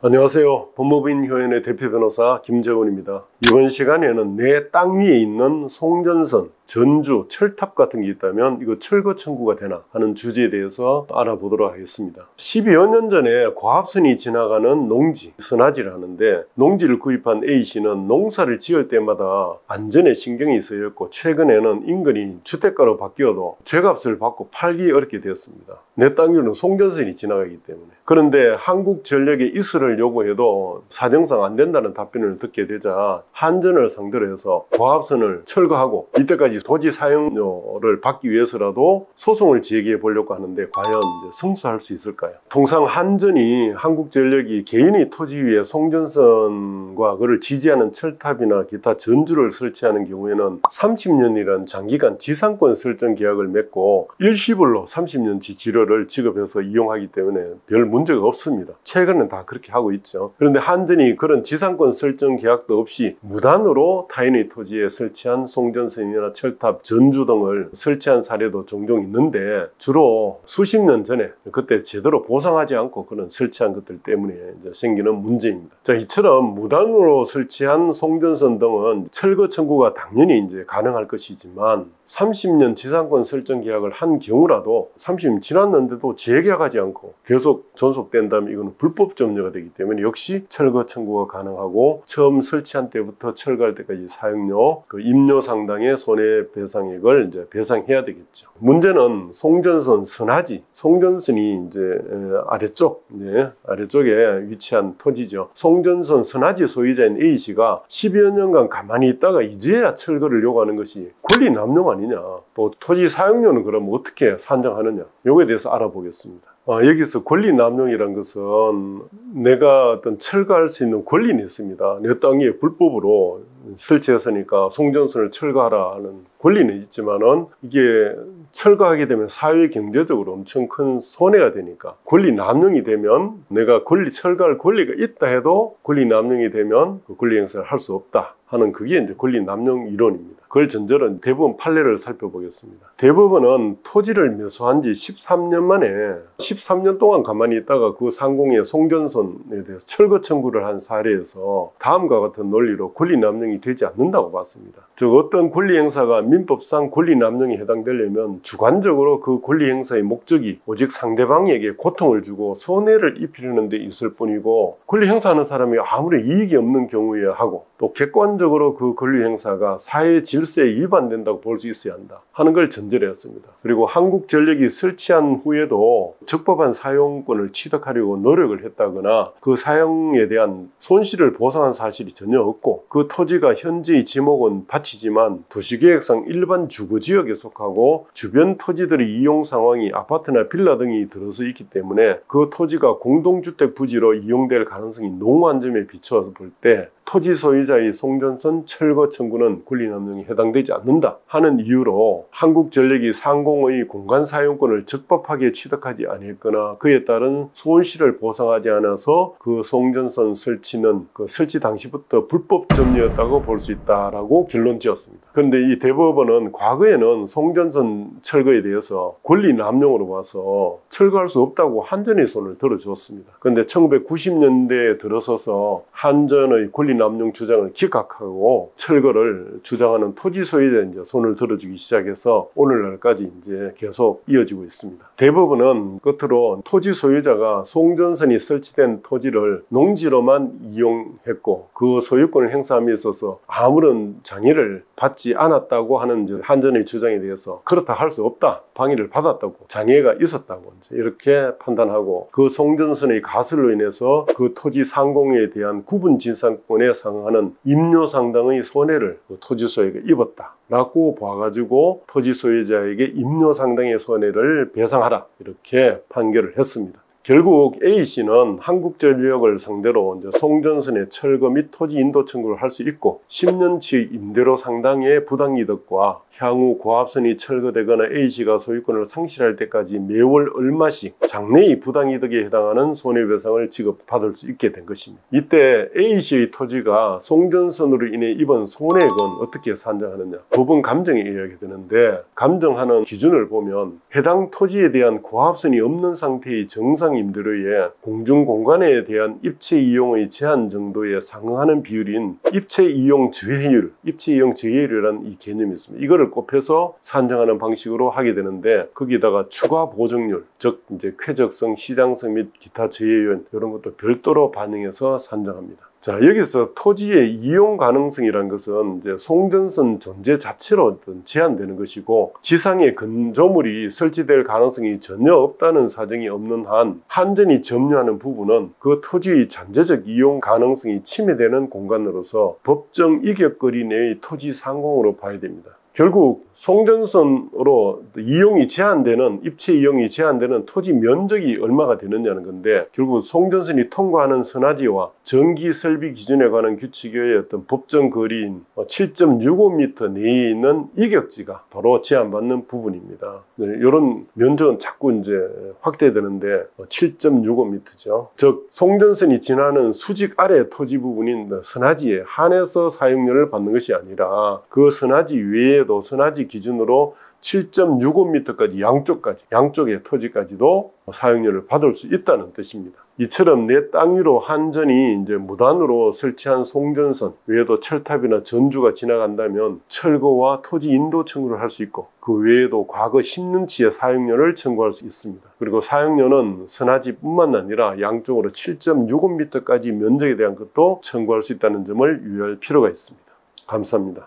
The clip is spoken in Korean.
안녕하세요. 법무부인 효연의 대표 변호사 김재원입니다. 이번 시간에는 내 땅 위에 있는 송전선, 전주, 철탑 같은 게 있다면 이거 철거 청구가 되나 하는 주제에 대해서 알아보도록 하겠습니다. 12여 년 전에 과합선이 지나가는 농지, 선화지라는데 농지를 구입한 A씨는 농사를 지을 때마다 안전에 신경이 쓰였고 최근에는 인근이 주택가로 바뀌어도 죄값을 받고 팔기 어렵게 되었습니다. 내 땅 위로는 송전선이 지나가기 때문에. 그런데 한국전력에 이수를 요구해도 사정상 안 된다는 답변을 듣게 되자 한전을 상대로 해서 과합선을 철거하고 이때까지 도지 사용료를 받기 위해서라도 소송을 제기해 보려고 하는데 과연 승소할 수 있을까요? 통상 한전이 한국전력이 개인의 토지 위에 송전선과 그를 지지하는 철탑이나 기타 전주를 설치하는 경우에는 30년이란 장기간 지상권 설정 계약을 맺고 일시불로 30년치 지료를 지급해서 이용하기 때문에 별 문제가 없습니다. 최근엔 다 그렇게 하고 있죠. 그런데 한전이 그런 지상권 설정 계약도 없이 무단으로 타인의 토지에 설치한 송전선이나 철탑, 전주 등을 설치한 사례도 종종 있는데 주로 수십 년 전에 그때 제대로 보상하지 않고 그런 설치한 것들 때문에 생기는 문제입니다. 자, 이처럼 무단으로 설치한 송전선 등은 철거 청구가 당연히 이제 가능할 것이지만 30년 지상권 설정 계약을 한 경우라도 30년 지났는데도 재계약하지 않고 계속 존속된다면 이거는 불법 점유가 되기 때문에 역시 철거 청구가 가능하고 처음 설치한 때부터 철거할 때까지 사용료, 그 임료 상당의 손해 배상액을 이제 배상해야 되겠죠. 문제는 송전선 선하지, 송전선이 이제 아래쪽, 네, 아래쪽에 위치한 토지죠. 송전선 선하지 소유자인 A 씨가 10여 년간 가만히 있다가 이제야 철거를 요구하는 것이 권리 남용 아니냐. 또 토지 사용료는 그럼 어떻게 산정하느냐. 요거에 대해서 알아보겠습니다. 어, 여기서 권리 남용이란 것은 내가 어떤 철거할 수 있는 권리는 있습니다. 내 땅에 불법으로 설치했으니까 송전선을 철거하라 하는 권리는 있지만은 이게 철거하게 되면 사회 경제적으로 엄청 큰 손해가 되니까 권리 남용이 되면 내가 권리 철거할 권리가 있다 해도 권리 남용이 되면 그 권리 행사를 할 수 없다 하는 그게 이제 권리 남용 이론입니다. 그걸 전제로 대부분 판례를 살펴보겠습니다. 대부분은 토지를 매수한 지 13년 만에 13년 동안 가만히 있다가 그 상공의 송전선에 대해서 철거 청구를 한 사례에서 다음과 같은 논리로 권리 남용이 되지 않는다고 봤습니다. 즉 어떤 권리 행사가 민법상 권리 남용에 해당되려면 주관적으로 그 권리 행사의 목적이 오직 상대방에게 고통을 주고 손해를 입히려는 데 있을 뿐이고 권리 행사하는 사람이 아무리 이익이 없는 경우에 하고 또 객관 적으로 그 권리 행사가 사회 질서에 위반된다고 볼 수 있어야 한다 하는 걸 전제로 했습니다. 그리고 한국전력이 설치한 후에도 적법한 사용권을 취득하려고 노력을 했다거나 그 사용에 대한 손실을 보상한 사실이 전혀 없고 그 토지가 현재의 지목은 밭이지만 도시계획상 일반 주거지역에 속하고 주변 토지들의 이용 상황이 아파트나 빌라 등이 들어서 있기 때문에 그 토지가 공동주택 부지로 이용될 가능성이 농후한 점에 비춰서 볼 때 토지 소유자의 송전선 철거 청구는 권리남용에 해당되지 않는다 하는 이유로 한국전력이 상공의 공간 사용권을 적법하게 취득하지 아니했거나 그에 따른 손실을 보상하지 않아서 그 송전선 설치는 그 설치 당시부터 불법 점유였다고 볼 수 있다라고 결론 지었습니다. 그런데 이 대법원은 과거에는 송전선 철거에 대해서 권리 남용으로 봐서 철거할 수 없다고 한전의 손을 들어주었습니다. 그런데 1990년대에 들어서서 한전의 권리 남용 주장을 기각하고 철거를 주장하는 토지 소유자 이제 손을 들어주기 시작해서 오늘날까지 이제 계속 이어지고 있습니다. 대부분은 끝으로 토지 소유자가 송전선이 설치된 토지를 농지로만 이용했고 그 소유권을 행사함에 있어서 아무런 장애를 받지 않았다고 하는 한전의 주장에 대해서 그렇다 할 수 없다. 방해를 받았다고 장애가 있었다고 이렇게 판단하고 그 송전선의 가설로 인해서 그 토지 상공에 대한 구분 진상권 에 상응하는 임료 상당의 손해를 그 토지 소유가 입었다. 라고 봐가지고 토지 소유자에게 임료 상당의 손해를 배상하라 이렇게 판결을 했습니다. 결국 A씨는 한국전력을 상대로 이제 송전선의 철거 및 토지 인도 청구를 할 수 있고 10년치 임대료 상당의 부당이득과 향후 고압선이 철거되거나 A씨가 소유권을 상실할 때까지 매월 얼마씩 장래의 부당이득에 해당하는 손해배상을 지급받을 수 있게 된 것입니다. 이때 A씨의 토지가 송전선으로 인해 입은 손해액은 어떻게 산정하느냐 법원 감정에 의하게 되는데 감정하는 기준을 보면 해당 토지에 대한 고압선이 없는 상태의 정상 임대료에 공중 공간에 대한 입체 이용의 제한 정도에 상응하는 비율인 입체 이용 저해율, 입체 이용 저해율이라는 이 개념이 있습니다. 이거를 곱해서 산정하는 방식으로 하게 되는데 거기다가 추가 보정률, 즉 이제 쾌적성, 시장성 및 기타 저해율 이런 것도 별도로 반영해서 산정합니다. 자, 여기서 토지의 이용 가능성이라는 것은 이제 송전선 존재 자체로 어떤 제한되는 것이고 지상에 건조물이 설치될 가능성이 전혀 없다는 사정이 없는 한 한전이 점유하는 부분은 그 토지의 잠재적 이용 가능성이 침해되는 공간으로서 법정 이격거리 내의 토지 상공으로 봐야 됩니다. 결국 송전선으로 이용이 제한되는 입체 이용이 제한되는 토지 면적이 얼마가 되느냐는 건데 결국 송전선이 통과하는 선화지와 전기 설비 기준에 관한 규칙의 어떤 법정 거리인 7.65m 내에 있는 이격지가 바로 제한받는 부분입니다. 네, 이런 면적은 자꾸 이제 확대되는데 7.65m죠. 즉 송전선이 지나는 수직 아래 토지 부분인 선화지에 한해서 사용료를 받는 것이 아니라 그 선화지 외에도 선화지 기준으로 7.65m까지 양쪽까지 양쪽의 토지까지도 사용료를 받을 수 있다는 뜻입니다. 이처럼 내 땅 위로 한전이 이제 무단으로 설치한 송전선 외에도 철탑이나 전주가 지나간다면 철거와 토지 인도 청구를 할 수 있고 그 외에도 과거 10년치의 사용료를 청구할 수 있습니다. 그리고 사용료는 선화지뿐만 아니라 양쪽으로 7.65m까지 면적에 대한 것도 청구할 수 있다는 점을 유의할 필요가 있습니다. 감사합니다.